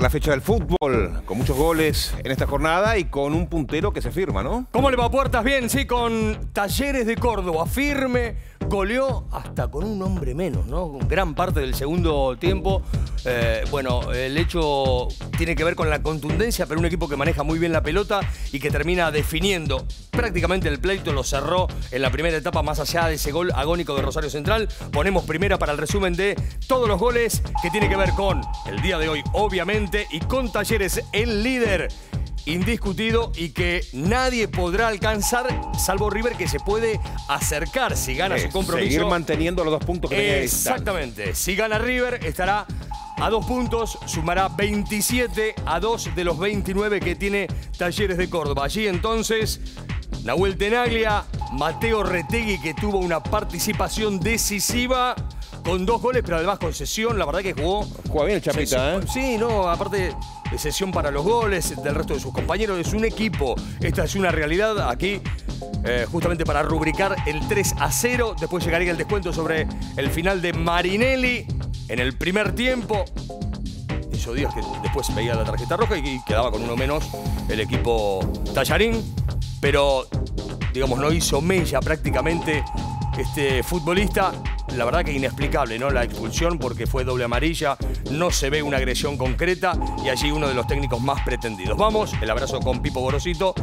La fecha del fútbol, con muchos goles en esta jornada y con un puntero que se firma, ¿no? ¿Cómo le va Puertas? Bien, sí, con Talleres de Córdoba, firme, goleó hasta con un hombre menos, ¿no? Gran parte del segundo tiempo. Eh, bueno, el hecho tiene que ver con la contundencia, pero un equipo que maneja muy bien la pelota y que termina definiendo prácticamente el pleito, lo cerró en la primera etapa más allá de ese gol agónico de Rosario Central. Ponemos primera para el resumen de todos los goles que tiene que ver con el día de hoy, obviamente, y con Talleres el líder indiscutido y que nadie podrá alcanzar, salvo River, que se puede acercar si gana su compromiso. Seguir manteniendo los dos puntos que Exactamente. Si gana River, estará a dos puntos, sumará 27 a dos de los 29 que tiene Talleres de Córdoba. Allí entonces, Nahuel Tenaglia, Mateo Retegui, que tuvo una participación decisiva con dos goles, pero además con sesión. La verdad que jugó. Juega bien el Chapita, ¿eh? Sí, no, aparte de sesión para los goles del resto de sus compañeros. Es un equipo. Esta es una realidad aquí. Eh, justamente para rubricar el 3 a 0. Después llegaría el descuento sobre el final de Marinelli en el primer tiempo. Hizo días que después veía la tarjeta roja y quedaba con uno menos el equipo Tallarín. Pero, digamos, no hizo mella prácticamente este futbolista la verdad que inexplicable, ¿no? La expulsión porque fue doble amarilla, no se ve una agresión concreta y allí uno de los técnicos más pretendidos. Vamos, el abrazo con Pipo Gorosito.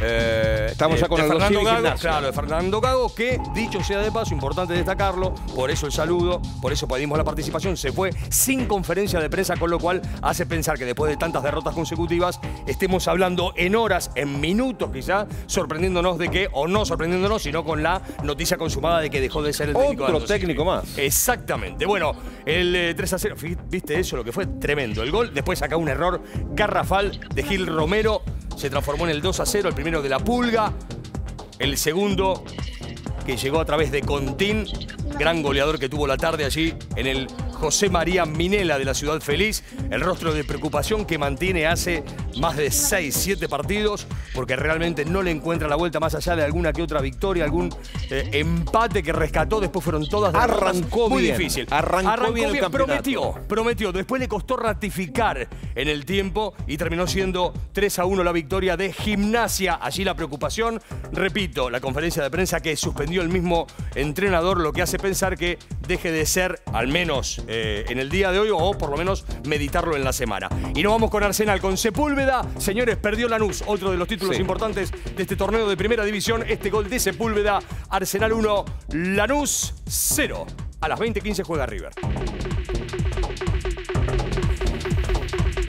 Eh, Estamos ya con el Fernando Gago, claro, de Fernando Gago, que dicho sea de paso, importante destacarlo, por eso el saludo, por eso pedimos la participación, se fue sin conferencia de prensa, con lo cual hace pensar que después de tantas derrotas consecutivas estemos hablando en horas, en minutos quizá, sorprendiéndonos de que, o no sorprendiéndonos, sino con la noticia consumada de que dejó de ser el técnico. Otro técnico más. Exactamente. Bueno, el 3 eh, a 0, viste eso, lo que fue tremendo. El gol, después acá un error garrafal de Gil Romero se transformó en el 2 a 0, el primero de la Pulga, el segundo que llegó a través de Contín, gran goleador que tuvo la tarde allí en el José María Minela de la Ciudad Feliz, el rostro de preocupación que mantiene hace más de 6, 7 partidos, porque realmente no le encuentra la vuelta más allá de alguna que otra victoria, algún eh, empate que rescató, después fueron todas de Arrancó muy bien. difícil. Arrancó, bien, prometió, prometió, después le costó ratificar en el tiempo y terminó siendo 3 a 1 la victoria de Gimnasia. Allí la preocupación, repito, la conferencia de prensa que suspendió el mismo entrenador, lo que hace pensar que deje de ser, al menos eh, en el día de hoy o por lo menos meditarlo en la semana. Y nos vamos con Arsenal, con Sepúlveda. Señores, perdió Lanús, otro de los títulos importantes de este torneo de primera división. Este gol de Sepúlveda, Arsenal 1, Lanús 0. A las 20.15 juega River.